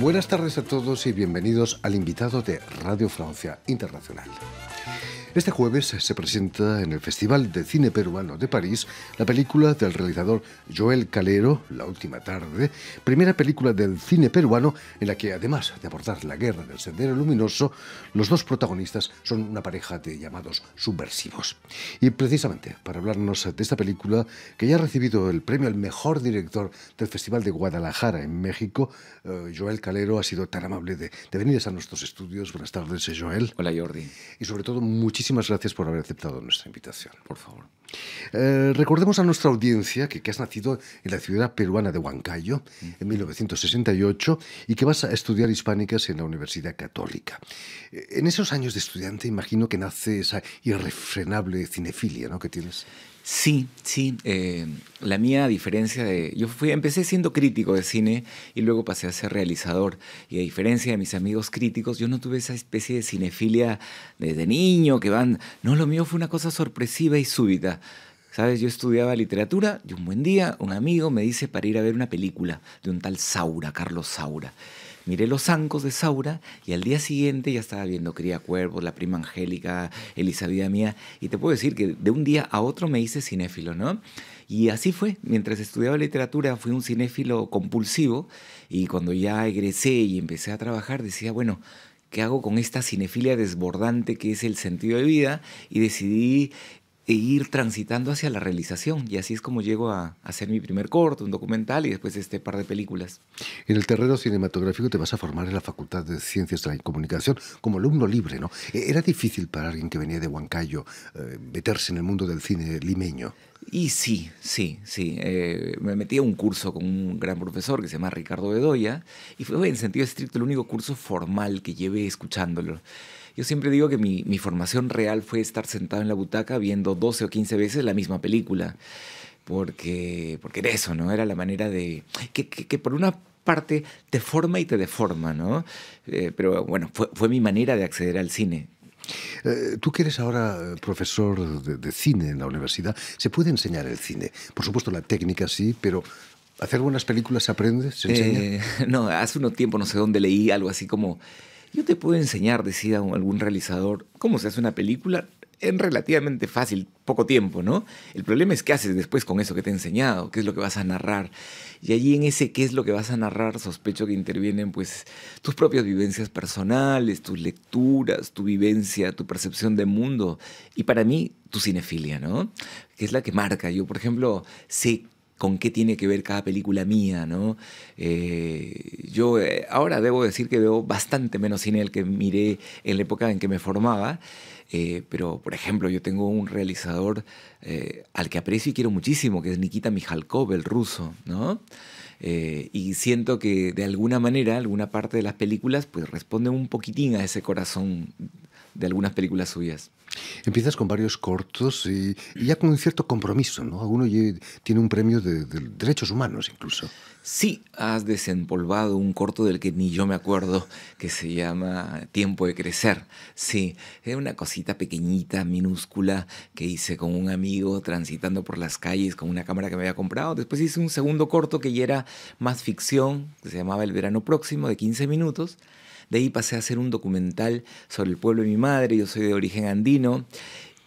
Buenas tardes a todos y bienvenidos al invitado de Radio Francia Internacional. Este jueves se presenta en el Festival de Cine Peruano de París la película del realizador Joel Calero, La Última Tarde, primera película del cine peruano en la que además de abordar la guerra del Sendero Luminoso, los dos protagonistas son una pareja de llamados subversivos. Y precisamente para hablarnos de esta película, que ya ha recibido el premio al mejor director del Festival de Guadalajara en México, eh, Joel Calero ha sido tan amable de, de venir a nuestros estudios. Buenas tardes, Joel. Hola, Jordi. Y sobre todo, muchísimas muchísimas gracias por haber aceptado nuestra invitación. Por favor. Eh, recordemos a nuestra audiencia que, has nacido en la ciudad peruana de Huancayo en 1968 y que vas a estudiar hispánicas en la Universidad Católica. Eh, en esos años de estudiante imagino que nace esa irrefrenable cinefilia ¿no? que tienes. Sí, sí. Eh, la mía, a diferencia de. Yo fui, empecé siendo crítico de cine y luego pasé a ser realizador. Y a diferencia de mis amigos críticos, yo no tuve esa especie de cinefilia desde niño que van. No, lo mío fue una cosa sorpresiva y súbita. ¿Sabes? Yo estudiaba literatura y un buen día un amigo me dice para ir a ver una película de un tal Saura, Carlos Saura miré los zancos de Saura y al día siguiente ya estaba viendo Cría Cuervos, La Prima Angélica, Vida Mía, y te puedo decir que de un día a otro me hice cinéfilo, ¿no? Y así fue, mientras estudiaba literatura fui un cinéfilo compulsivo y cuando ya egresé y empecé a trabajar decía, bueno, ¿qué hago con esta cinefilia desbordante que es el sentido de vida? Y decidí e ir transitando hacia la realización. Y así es como llego a, hacer mi primer corto, un documental y después este par de películas. En el terreno cinematográfico te vas a formar en la Facultad de Ciencias de la Comunicación como alumno libre, ¿no? E, ¿Era difícil para alguien que venía de Huancayo eh, meterse en el mundo del cine limeño? Y sí, sí, sí. Eh, me metí a un curso con un gran profesor que se llama Ricardo Bedoya y fue en sentido estricto el único curso formal que llevé escuchándolo. Yo siempre digo que mi, formación real fue estar sentado en la butaca viendo 12 o 15 veces la misma película. Porque, porque era eso, ¿no? Era la manera de... Que, que, por una parte te forma y te deforma, ¿no? Eh, pero bueno, fue, fue mi manera de acceder al cine. Eh, tú que eres ahora eh, profesor de, cine en la universidad, ¿se puede enseñar el cine? Por supuesto, la técnica sí, pero ¿hacer buenas películas se aprende? ¿Se enseña? no, hace un tiempo no sé dónde leí algo así como yo te puedo enseñar, decía algún realizador, cómo se hace una película en relativamente fácil, poco tiempo, ¿no? El problema es qué haces después con eso que te he enseñado, qué es lo que vas a narrar. Y allí en ese qué es lo que vas a narrar, sospecho que intervienen pues tus propias vivencias personales, tus lecturas, tu vivencia, tu percepción de mundo y para mí tu cinefilia, ¿no? Que es la que marca. Yo, por ejemplo, sé con qué tiene que ver cada película mía, ¿no? Eh, yo eh, ahora debo decir que veo bastante menos cine del que miré en la época en que me formaba, eh, pero por ejemplo yo tengo un realizador al que aprecio y quiero muchísimo, que es Nikita Mikhalkov, el ruso, ¿no? y siento que de alguna manera, alguna parte de las películas, pues responde un poquitín a ese corazón de algunas películas suyas. Empiezas con varios cortos y, ya con un cierto compromiso, ¿no? Alguno tiene un premio de, derechos humanos incluso. Sí, has desempolvado un corto del que ni yo me acuerdo, que se llama Tiempo de Crecer. Sí, es una cosita pequeñita, minúscula, que hice con un amigo transitando por las calles con una cámara que me había comprado. Después hice un segundo corto que ya era más ficción, que se llamaba El Verano Próximo, de 15 minutos. De ahí pasé a hacer un documental sobre el pueblo de mi madre, yo soy de origen andino,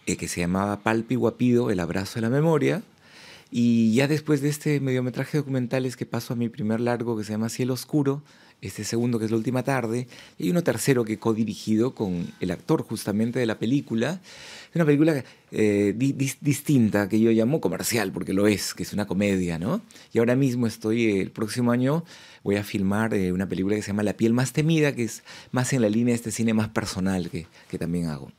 eh, que se llamaba Palpi Guapido, El abrazo de la memoria. Y ya después de este mediometraje documental es que paso a mi primer largo que se llama Cielo Oscuro, este segundo que es La Última Tarde, y uno tercero que codirigido con el actor justamente de la película. Es una película eh, distinta que yo llamo comercial, porque lo es, que es una comedia, ¿no? Y ahora mismo estoy, el próximo año voy a filmar eh, una película que se llama La piel más temida, que es más en la línea de este cine más personal que, que también hago.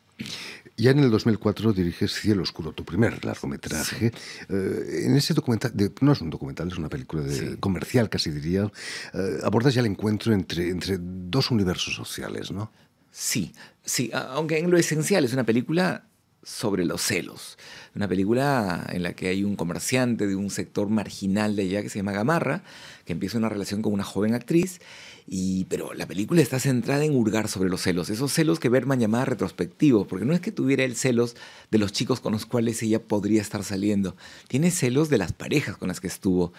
Ya en el 2004 diriges Cielo Oscuro, tu primer largometraje. Eh, en ese documental, no es un documental, es una película de, comercial casi diría, eh, abordas ya el encuentro entre, entre dos universos sociales, ¿no? Sí, sí, aunque en lo esencial es una película sobre los celos. Una película en la que hay un comerciante de un sector marginal de allá que se llama Gamarra, que empieza una relación con una joven actriz y, pero la película está centrada en hurgar sobre los celos, esos celos que Berman llamaba retrospectivos, porque no es que tuviera el celos de los chicos con los cuales ella podría estar saliendo, tiene celos de las parejas con las que estuvo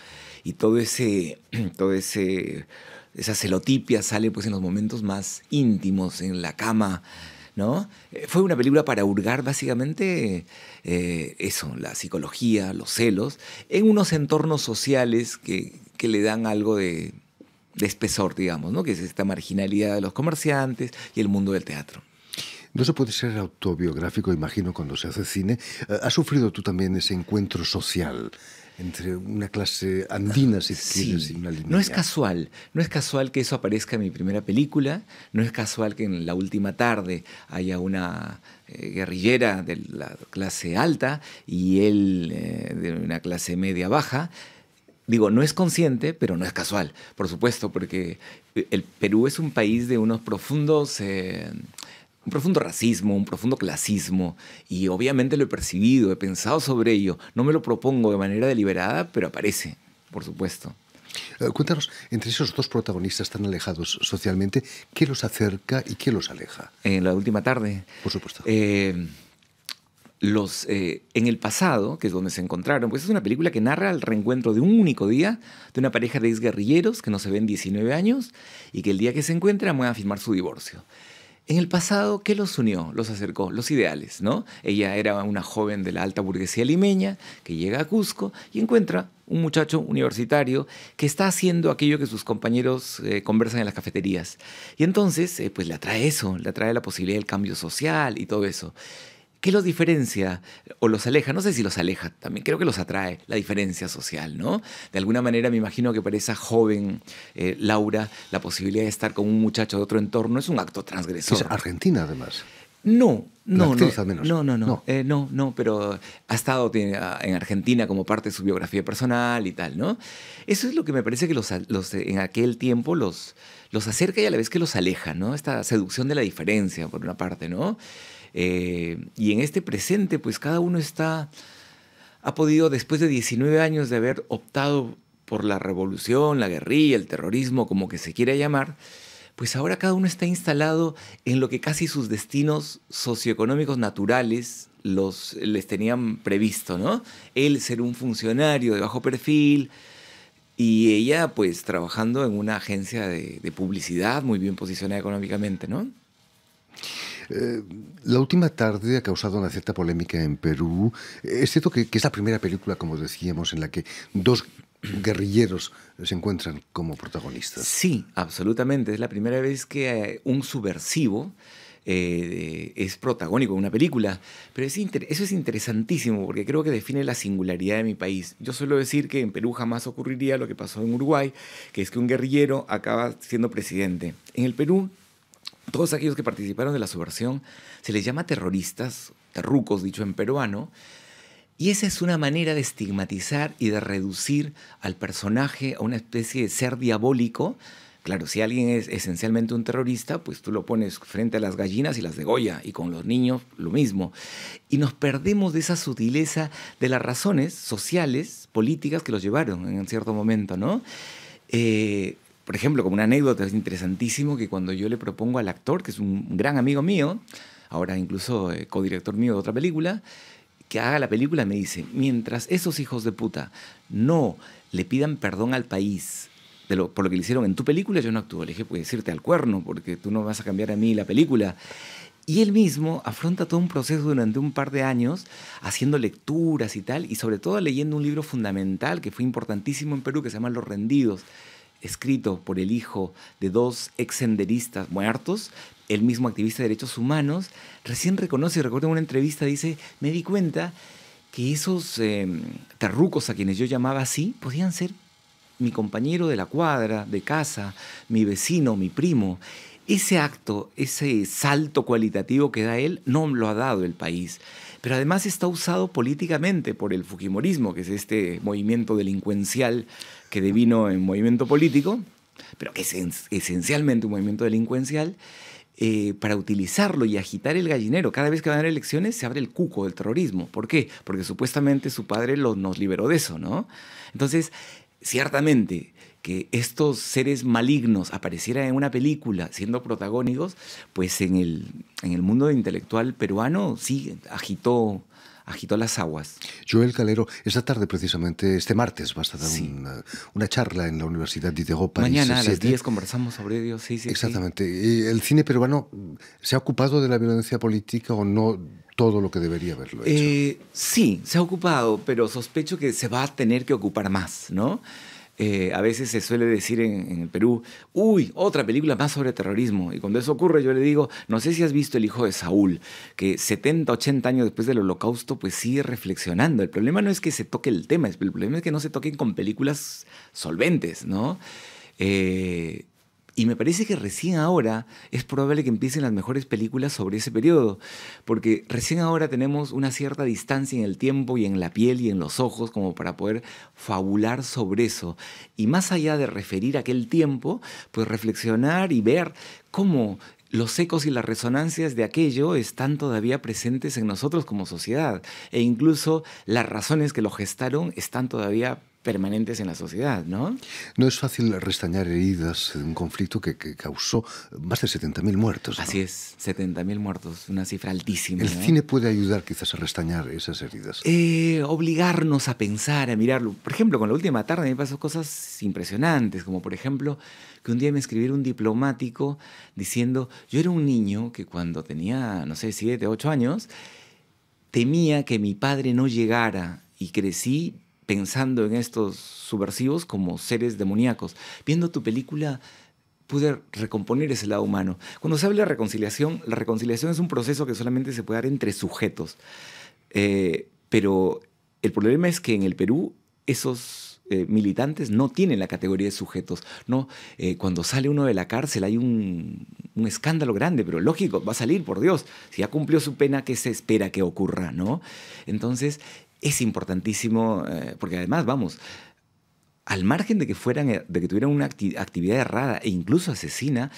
y todo ese, todo ese esa celotipia sale pues en los momentos más íntimos, en la cama, ¿no? Eh, fue una película para hurgar básicamente eh, eso, la psicología, los celos, en unos entornos sociales que, le dan algo de, de espesor, digamos, ¿no? que es esta marginalidad de los comerciantes y el mundo del teatro. No se puede ser autobiográfico, imagino, cuando se hace cine. ¿Has sufrido tú también ese encuentro social entre una clase andina, si quieres, y una No es casual, no es casual que eso aparezca en mi primera película, no es casual que en la última tarde haya una eh, guerrillera de la clase alta y él eh, de una clase media baja. Digo, no es consciente, pero no es casual, por supuesto, porque el Perú es un país de unos profundos un profundo racismo, un profundo clasismo, y obviamente lo he percibido, he pensado sobre ello, no me lo propongo de manera deliberada, pero aparece, por supuesto. Eh, cuéntanos, entre esos dos protagonistas tan alejados socialmente, ¿qué los acerca y qué los aleja? En la última tarde. Por supuesto. Eh, los, eh, en el pasado, que es donde se encontraron, pues es una película que narra el reencuentro de un único día de una pareja de exguerrilleros que no se ven 19 años y que el día que se encuentran van a firmar su divorcio. En el pasado, ¿qué los unió? Los acercó, los ideales, ¿no? Ella era una joven de la alta burguesía limeña que llega a Cusco y encuentra un muchacho universitario que está haciendo aquello que sus compañeros eh, conversan en las cafeterías. Y entonces, eh, pues le atrae eso, le atrae la posibilidad del cambio social y todo eso. ¿Qué los diferencia o los aleja? No sé si los aleja, también creo que los atrae la diferencia social, ¿no? De alguna manera me imagino que para esa joven eh, Laura la posibilidad de estar con un muchacho de otro entorno es un acto transgresor. Es argentina además. No, no, no, menos. no, no, no, eh, no, no, pero ha estado en Argentina como parte de su biografía personal y tal, ¿no? Eso es lo que me parece que los, los en aquel tiempo los, los acerca y a la vez que los aleja, ¿no? Esta seducción de la diferencia, por una parte, ¿no? Eh, y en este presente, pues cada uno está, ha podido, después de 19 años de haber optado por la revolución, la guerrilla, el terrorismo, como que se quiera llamar, pues ahora cada uno está instalado en lo que casi sus destinos socioeconómicos naturales los, les tenían previsto, ¿no? Él ser un funcionario de bajo perfil y ella pues trabajando en una agencia de, de publicidad muy bien posicionada económicamente, ¿no? Eh, la última tarde ha causado una cierta polémica en Perú. Es cierto que, es la primera película, como decíamos, en la que dos guerrilleros se encuentran como protagonistas. Sí, absolutamente. Es la primera vez que eh, un subversivo eh, es protagónico en una película. Pero eso es interesantísimo porque creo que define la singularidad de mi país. Yo suelo decir que en Perú jamás ocurriría lo que pasó en Uruguay, que es que un guerrillero acaba siendo presidente. En el Perú todos aquellos que participaron de la subversión se les llama terroristas, terrucos dicho en peruano, y esa es una manera de estigmatizar y de reducir al personaje a una especie de ser diabólico. Claro, si alguien es esencialmente un terrorista, pues tú lo pones frente a las gallinas y las degolla, y con los niños lo mismo. Y nos perdemos de esa sutileza de las razones sociales, políticas que los llevaron en cierto momento, ¿no? Eh, por ejemplo, como una anécdota, es interesantísimo que cuando yo le propongo al actor, que es un gran amigo mío, ahora incluso eh, codirector mío de otra película, que haga la película, me dice, mientras esos hijos de puta no le pidan perdón al país de lo, por lo que le hicieron en tu película, yo no actúo. Le dije, puedes irte al cuerno, porque tú no vas a cambiar a mí la película. Y él mismo afronta todo un proceso durante un par de años, haciendo lecturas y tal, y sobre todo leyendo un libro fundamental que fue importantísimo en Perú, que se llama Los Rendidos, escrito por el hijo de dos exsenderistas muertos, el mismo activista de derechos humanos, recién reconoce, recuerdo en una entrevista, dice, me di cuenta que esos em, terrucos a quienes yo llamaba así, podían ser mi compañero de la cuadra, de casa, mi vecino, mi primo. Ese acto, ese salto cualitativo que da él, no lo ha dado el país. Pero además está usado políticamente por el Fujimorismo, que es este movimiento delincuencial que devino en movimiento político, pero que es esencialmente un movimiento delincuencial, eh, para utilizarlo y agitar el gallinero. Cada vez que van a haber elecciones se abre el cuco del terrorismo. ¿Por qué? Porque supuestamente su padre lo, nos liberó de eso, ¿no? Entonces, ciertamente que estos seres malignos aparecieran en una película siendo protagónicos, pues en el, en el mundo intelectual peruano sí agitó agitó las aguas. Joel Calero, esta tarde precisamente, este martes, vas a dar una, charla en la Universidad de París. Mañana a las 10 conversamos sobre Dios, sí, sí. Exactamente. ¿El cine peruano se ha ocupado de la violencia política o no todo lo que debería haberlo hecho? Eh, sí, se ha ocupado, pero sospecho que se va a tener que ocupar más, ¿no? Eh, a veces se suele decir en, el Perú, uy, otra película más sobre terrorismo. Y cuando eso ocurre, yo le digo, no sé si has visto El hijo de Saúl, que 70, 80 años después del holocausto, pues sigue reflexionando. El problema no es que se toque el tema, el problema es que no se toquen con películas solventes, ¿no? Eh, y me parece que recién ahora es probable que empiecen las mejores películas sobre ese periodo, porque recién ahora tenemos una cierta distancia en el tiempo y en la piel y en los ojos como para poder fabular sobre eso. Y más allá de referir aquel tiempo, pues reflexionar y ver cómo los ecos y las resonancias de aquello están todavía presentes en nosotros como sociedad e incluso las razones que lo gestaron están todavía permanentes en la sociedad, ¿no? No es fácil restañar heridas de un conflicto que, causó más de 70.000 muertos. Así es, 70.000 muertos, una cifra altísima. ¿El cine puede ayudar quizás a restañar esas heridas? Eh, obligarnos a pensar, a mirarlo. Por ejemplo, con la última tarde me pasó cosas impresionantes, como por ejemplo que un día me escribiera un diplomático diciendo, yo era un niño que cuando tenía, no sé, 7, 8 años, temía que mi padre no llegara y crecí pensando en estos subversivos como seres demoníacos. Viendo tu película pude recomponer ese lado humano. Cuando se habla de reconciliación, la reconciliación es un proceso que solamente se puede dar entre sujetos. Eh, pero el problema es que en el Perú esos eh, militantes no tienen la categoría de sujetos. No, eh, cuando sale uno de la cárcel hay un, escándalo grande, pero lógico, va a salir, por Dios. Si ya cumplió su pena, ¿qué se espera que ocurra? ¿no? Entonces, es importantísimo, eh, porque además, vamos, al margen de que, fueran, eh, de que tuvieran una actividad errada e incluso asesina,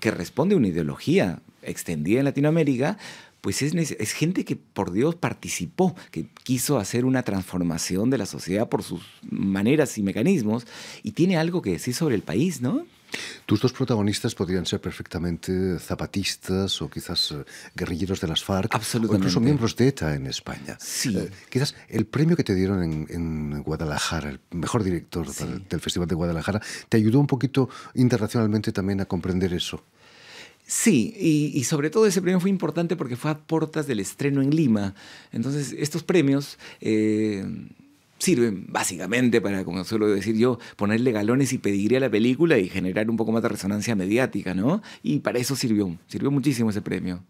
que responde a una ideología extendida en Latinoamérica, pues es, es, gente que por Dios participó, que quiso hacer una transformación de la sociedad por sus maneras y mecanismos, y tiene algo que decir sobre el país, ¿no? Tus dos protagonistas podrían ser perfectamente zapatistas o quizás eh, guerrilleros de las FARC. Absolutamente. O incluso miembros de ETA en España. Sí. Eh, quizás el premio que te dieron en, Guadalajara, el mejor director del Festival de Guadalajara, te ayudó un poquito internacionalmente también a comprender eso. Sí, y, sobre todo ese premio fue importante porque fue a portas del estreno en Lima. Entonces, estos premios... Eh, sirven básicamente para, como suelo decir yo, ponerle galones y pedigrí a la película y generar un poco más de resonancia mediática, ¿no? Y para eso sirvió, sirvió muchísimo ese premio.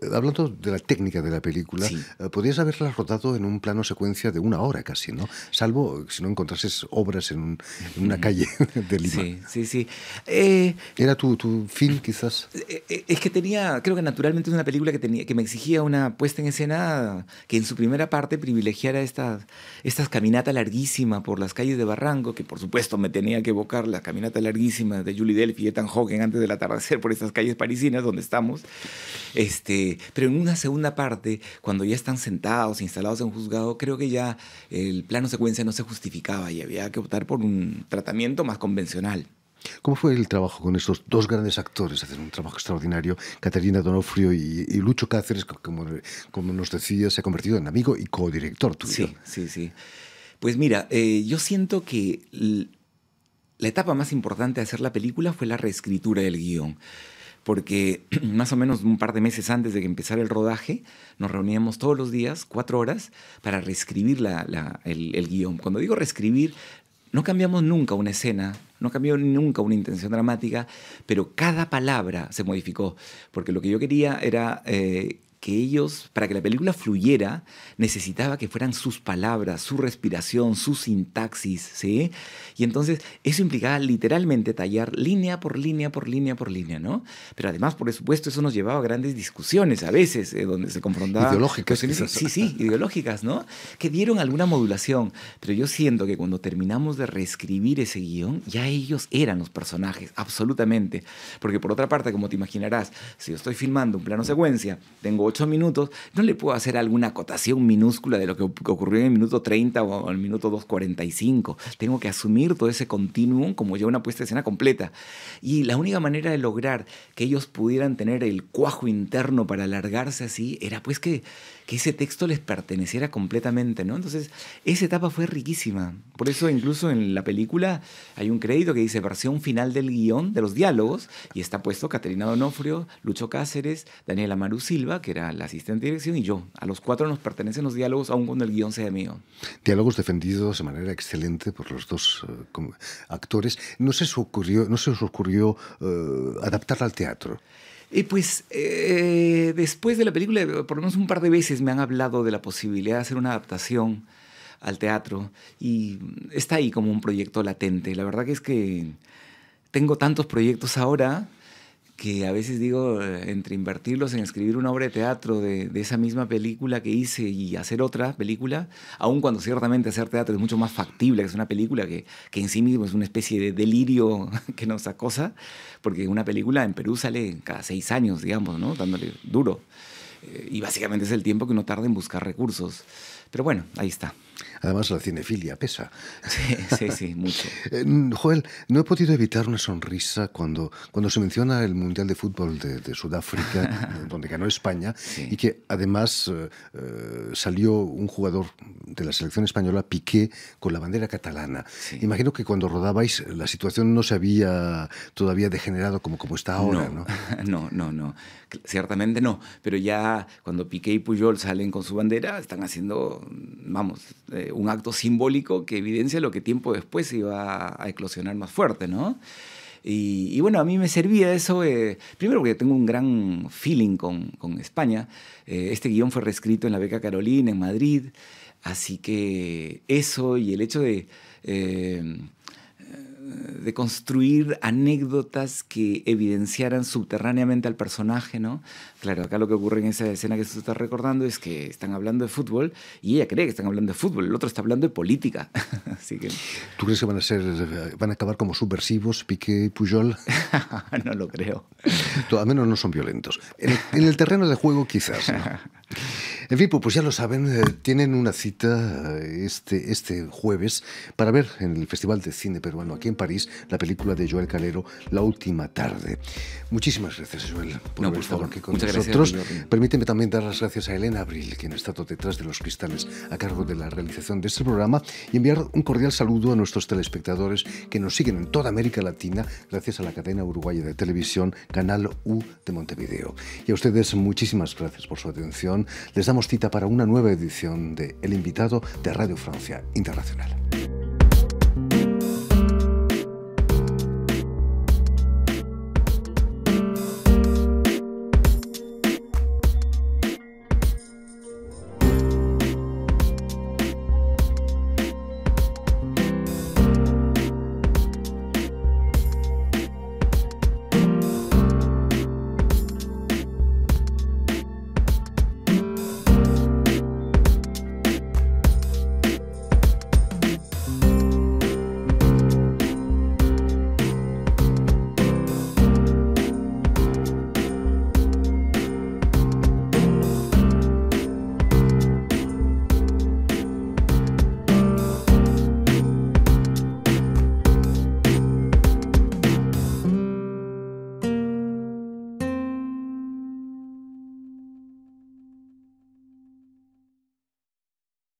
Eh, hablando de la técnica de la película, eh, podrías haberla rodado en un plano secuencia de una hora casi, ¿no? Salvo si no encontrases obras en, una calle de Lima. Sí, sí, sí. Eh, ¿Era tu, tu, fin, quizás? Es que tenía, creo que naturalmente es una película que, tenía, que me exigía una puesta en escena que en su primera parte privilegiara estas estas caminatas larguísimas por las calles de Barranco, que por supuesto me tenía que evocar la caminata larguísima de Julie Delphi y Ethan Hawking antes del atardecer por estas calles parisinas donde estamos. Este, pero en una segunda parte, cuando ya están sentados, instalados en un juzgado, creo que ya el plano secuencia no se justificaba y había que optar por un tratamiento más convencional. ¿Cómo fue el trabajo con estos dos grandes actores? Hacer un trabajo extraordinario. Caterina Donofrio y, Lucho Cáceres, como, como, nos decía, se ha convertido en amigo y codirector tuyo. Sí, sí, sí. Pues mira, eh, yo siento que la etapa más importante de hacer la película fue la reescritura del guion porque más o menos un par de meses antes de que empezara el rodaje, nos reuníamos todos los días, cuatro horas, para reescribir el, el guion. Cuando digo reescribir, no cambiamos nunca una escena, no cambió nunca una intención dramática, pero cada palabra se modificó, porque lo que yo quería era eh, que ellos, para que la película fluyera, necesitaba que fueran sus palabras, su respiración, su sintaxis, ¿sí? Y entonces eso implicaba literalmente tallar línea por línea por línea por línea, ¿no? Pero además, por supuesto, eso nos llevaba a grandes discusiones a veces, eh, donde se confrontaban... Ideológicas. Sí, sí, ideológicas, ¿no? Que dieron alguna modulación, pero yo siento que cuando terminamos de reescribir ese guion, ya ellos eran los personajes, absolutamente. Porque por otra parte, como te imaginarás, si yo estoy filmando un plano secuencia, tengo 8 minutos, no le puedo hacer alguna acotación minúscula de lo que ocurrió en el minuto 30 o en el minuto 2.45. Tengo que asumir todo ese continuum como ya una puesta de escena completa. Y la única manera de lograr que ellos pudieran tener el cuajo interno para alargarse así era pues que, que ese texto les perteneciera completamente, ¿no? Entonces, esa etapa fue riquísima. Por eso incluso en la película hay un crédito que dice versión final del guion de los diálogos y está puesto Caterina Donofrio, Lucho Cáceres, Daniela Maru Silva, que era la asistente de dirección, y yo. A los cuatro nos pertenecen los diálogos, aun cuando el guion sea mío. Diálogos defendidos de manera excelente por los dos uh, actores. ¿No se os ocurrió, no se os ocurrió uh, adaptarla al teatro? Y pues eh, después de la película, por lo menos un par de veces me han hablado de la posibilidad de hacer una adaptación al teatro y está ahí como un proyecto latente. La verdad que es que tengo tantos proyectos ahora que a veces digo, eh, entre invertirlos en escribir una obra de teatro de, esa misma película que hice y hacer otra película, aun cuando ciertamente hacer teatro es mucho más factible que es una película que, que en sí mismo es una especie de delirio que nos acosa, porque una película en Perú sale cada seis años, digamos, ¿no? dándole duro. Eh, y básicamente es el tiempo que uno tarda en buscar recursos. Pero bueno, ahí está. Además, la cinefilia pesa. Sí, sí, sí, mucho. Eh, Joel, no he podido evitar una sonrisa cuando, cuando se menciona el Mundial de Fútbol de, Sudáfrica, donde ganó España, y que además eh, eh, salió un jugador de la selección española, Piqué, con la bandera catalana. Imagino que cuando rodabais la situación no se había todavía degenerado como, como está ahora, ¿no? No, no, no. Ciertamente no. Pero ya cuando Piqué y Puyol salen con su bandera, están haciendo, vamos, eh, un acto simbólico que evidencia lo que tiempo después iba a, eclosionar más fuerte, ¿no? Y, bueno, a mí me servía eso, eh, primero porque tengo un gran feeling con, con España. Eh, este guion fue reescrito en la Beca Carolina, en Madrid, así que eso y el hecho de de construir anécdotas que evidenciaran subterráneamente al personaje, ¿no? Claro, acá lo que ocurre en esa escena que se está recordando es que están hablando de fútbol y ella cree que están hablando de fútbol, el otro está hablando de política. Así que... ¿Tú crees que van a ser, van a acabar como subversivos, Piqué y Pujol? no lo creo. Al menos no son violentos. En el, terreno de juego quizás. En fin, pues ya lo saben, eh, tienen una cita eh, este, este jueves para ver en el Festival de Cine Peruano aquí en París la película de Joel Calero, La Última Tarde. Muchísimas gracias, Joel, por haber estado aquí con nosotros. Permíteme también dar las gracias a Elena Abril, quien ha estado detrás de los cristales a cargo de la realización de este programa, y enviar un cordial saludo a nuestros telespectadores que nos siguen en toda América Latina gracias a la cadena uruguaya de televisión Canal U de Montevideo. Y a ustedes muchísimas gracias por su atención. Les damos cita para una nueva edición de El invitado de Radio Francia Internacional.